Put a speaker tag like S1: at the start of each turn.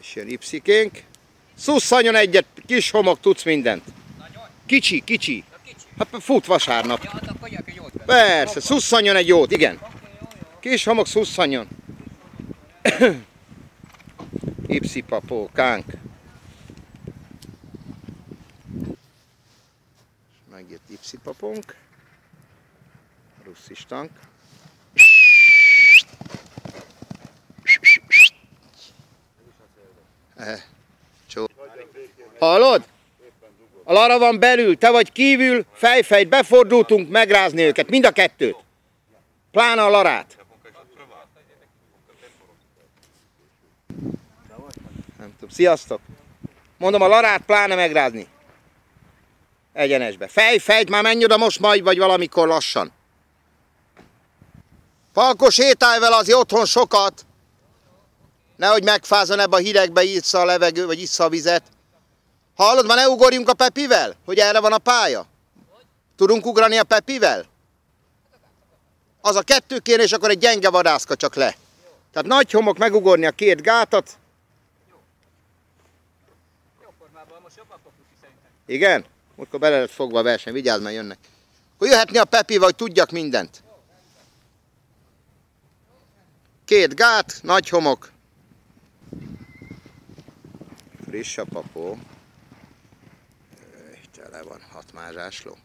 S1: És jön ipszikénk. Szusszanyon egyet, kis homok, tudsz mindent.
S2: Nagyon?
S1: Kicsi, kicsi. Hát fut vasárnap.
S2: Ja, egy jót.
S1: Persze, szusszanyon egy jót, igen. Kis homok szusszanyon. Ipszi papókánk. Megjött ipszi papónk. Csó. Hallod? A Lara van belül, te vagy kívül, fejfejt, befordultunk megrázni őket, mind a kettőt. Pláne a Larát. Nem tudom, sziasztok. Mondom a Larát pláne megrázni. Egyenesbe. Fej, fejt, már menj oda most majd, vagy valamikor lassan. Falko, sétálj vele az otthon sokat. Nehogy megfázon ebbe a hidegbe, issza a levegő, vagy issza a vizet. Hallod, ma ne ugorjunk a Pepivel? Hogy erre van a pálya? Tudunk ugrani a Pepivel? Az a kettő kéne, és akkor egy gyenge vadászka csak le. Tehát nagy homok megugorni a két gátat.
S2: Most.
S1: Igen? Akkor bele lett fogva a verseny, vigyázz, mert jönnek. Akkor jöhetni a Pepivel, hogy tudjak mindent. Két gát, nagy homok. Friss a papó. Tele van hat mázsásló.